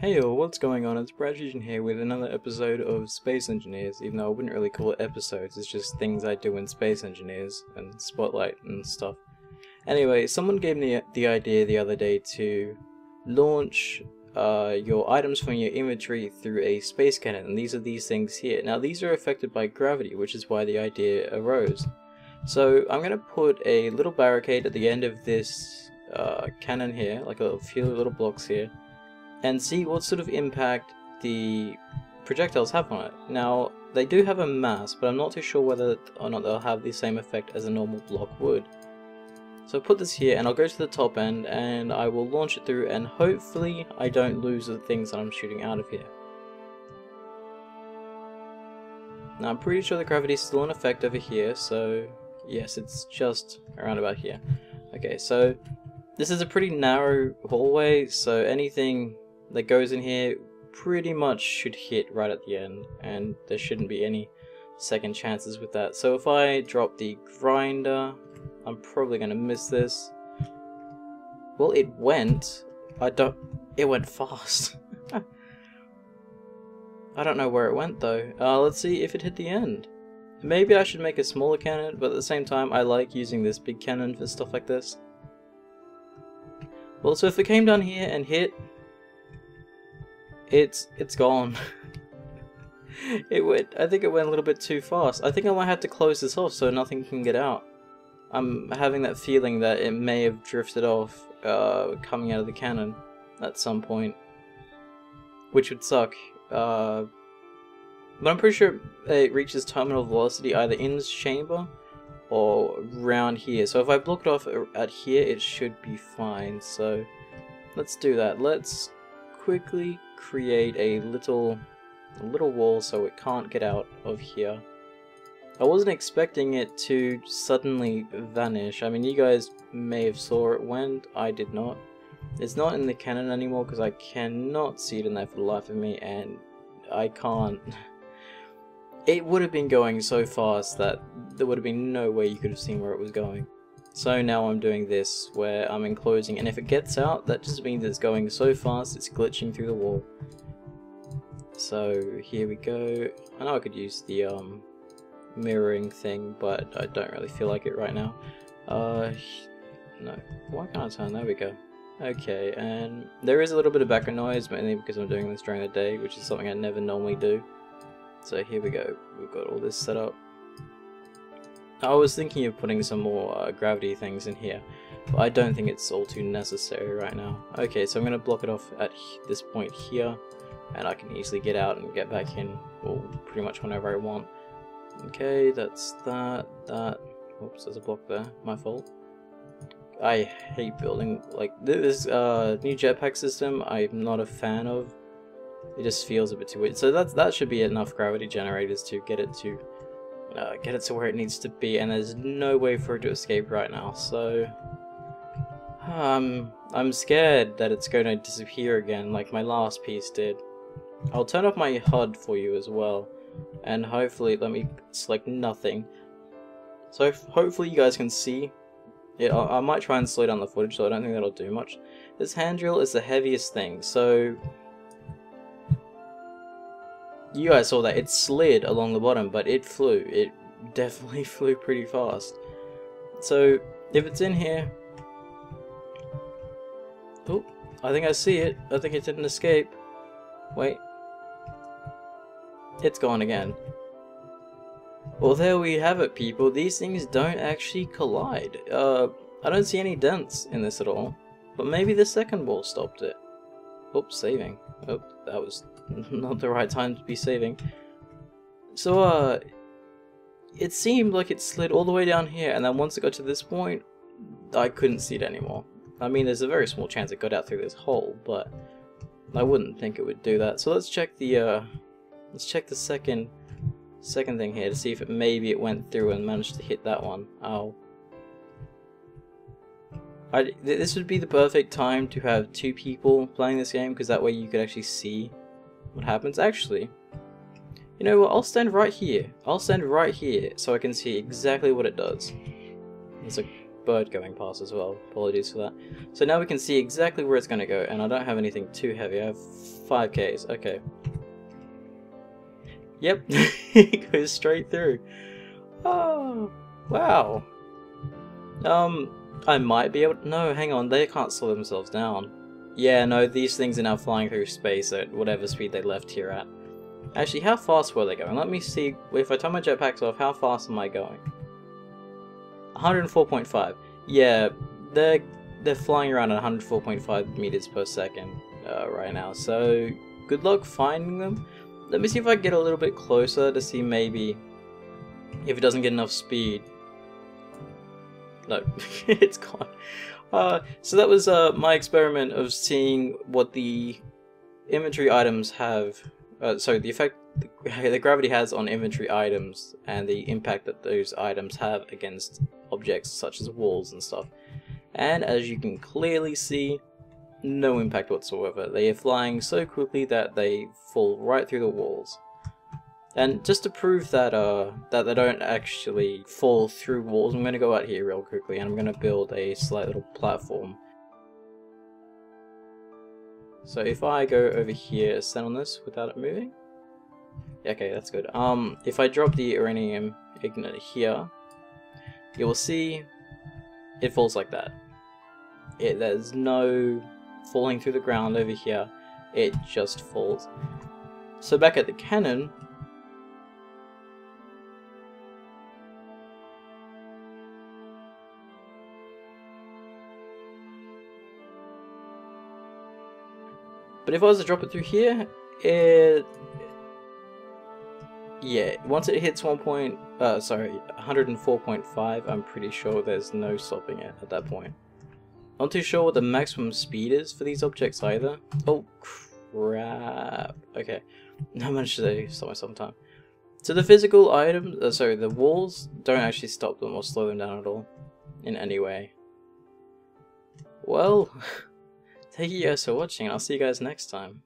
Hey all, what's going on? It's BradPhusion here with another episode of Space Engineers, even though I wouldn't really call it episodes, it's just things I do in Space Engineers and Spotlight and stuff. Anyway, someone gave me the idea the other day to launch uh, your items from your inventory through a space cannon, and these are these things here. Now these are affected by gravity, which is why the idea arose. So I'm going to put a little barricade at the end of this uh, cannon here, like a few little blocks here, and see what sort of impact the projectiles have on it. Now, they do have a mass, but I'm not too sure whether or not they'll have the same effect as a normal block would. So I'll put this here, and I'll go to the top end, and I will launch it through, and hopefully I don't lose the things that I'm shooting out of here. Now I'm pretty sure the gravity is still in effect over here, so yes, it's just around about here. Okay, so this is a pretty narrow hallway, so anything that goes in here pretty much should hit right at the end and there shouldn't be any second chances with that. So if I drop the grinder, I'm probably going to miss this. Well, it went. I don't... It went fast. I don't know where it went though. Uh, let's see if it hit the end. Maybe I should make a smaller cannon, but at the same time I like using this big cannon for stuff like this. Well, so if it came down here and hit, it's it's gone. it went. I think it went a little bit too fast. I think I might have to close this off so nothing can get out. I'm having that feeling that it may have drifted off uh, coming out of the cannon at some point, which would suck. Uh, but I'm pretty sure it reaches terminal velocity either in this chamber or around here. So if I block it off at here, it should be fine. So let's do that. Let's quickly create a little a little wall so it can't get out of here. I wasn't expecting it to suddenly vanish. I mean, you guys may have saw it when I did not. It's not in the cannon anymore because I cannot see it in there for the life of me, and I can't. It would have been going so fast that there would have been no way you could have seen where it was going. So now I'm doing this, where I'm enclosing, and if it gets out, that just means it's going so fast it's glitching through the wall. So here we go. I know I could use the um, mirroring thing, but I don't really feel like it right now. Uh, no, why can't I turn? There we go. Okay, and there is a little bit of background noise, mainly because I'm doing this during the day, which is something I never normally do. So here we go, we've got all this set up. I was thinking of putting some more uh, gravity things in here, but I don't think it's all too necessary right now. Okay, so I'm going to block it off at this point here, and I can easily get out and get back in, well, pretty much whenever I want. Okay, that's that, that, oops, there's a block there, my fault. I hate building, like, this uh, new jetpack system I'm not a fan of. It just feels a bit too weird. So that's, that should be enough gravity generators to get it to uh, get it to where it needs to be, and there's no way for it to escape right now, so... Um, I'm scared that it's going to disappear again, like my last piece did. I'll turn off my HUD for you as well, and hopefully let me select nothing. So hopefully you guys can see. Yeah, I, I might try and slow down the footage, so I don't think that'll do much. This hand drill is the heaviest thing, so you guys saw that it slid along the bottom but it flew. It definitely flew pretty fast. So if it's in here oh I think I see it. I think it didn't escape. Wait. It's gone again. Well there we have it people. These things don't actually collide. Uh, I don't see any dents in this at all. But maybe the second wall stopped it. Oops saving. Oh that was not the right time to be saving. So, uh, it seemed like it slid all the way down here, and then once it got to this point, I couldn't see it anymore. I mean, there's a very small chance it got out through this hole, but I wouldn't think it would do that. So let's check the, uh, let's check the second, second thing here to see if it maybe it went through and managed to hit that one. Oh. I, this would be the perfect time to have two people playing this game, because that way you could actually see what happens. Actually, you know what, I'll stand right here. I'll stand right here so I can see exactly what it does. There's a bird going past as well. Apologies for that. So now we can see exactly where it's going to go, and I don't have anything too heavy. I have 5Ks. Okay. Yep, it goes straight through. Oh, wow. Um, I might be able to... No, hang on, they can't slow themselves down. Yeah, no, these things are now flying through space at whatever speed they left here at. Actually, how fast were they going? Let me see, if I turn my jetpacks off, how fast am I going? 104.5. Yeah, they're, they're flying around at 104.5 meters per second uh, right now, so good luck finding them. Let me see if I get a little bit closer to see maybe if it doesn't get enough speed. No, it's gone. Uh, so that was uh, my experiment of seeing what the inventory items have, uh, sorry, the effect the gravity has on inventory items and the impact that those items have against objects such as walls and stuff. And as you can clearly see, no impact whatsoever. They are flying so quickly that they fall right through the walls. And just to prove that uh that they don't actually fall through walls, I'm gonna go out here real quickly and I'm gonna build a slight little platform. So if I go over here, stand on this without it moving. Yeah, Okay, that's good. Um, if I drop the uranium ingot here, you will see it falls like that. It, there's no falling through the ground over here, it just falls. So back at the cannon, But if I was to drop it through here, it... Yeah, once it hits 1 point, uh, sorry, 104.5, I'm pretty sure there's no stopping it at that point. Not too sure what the maximum speed is for these objects either. Oh, crap. Okay, how much do they stop myself in time? So the physical items, uh, sorry, the walls don't actually stop them or slow them down at all in any way. Well, Thank you guys for watching, and I'll see you guys next time.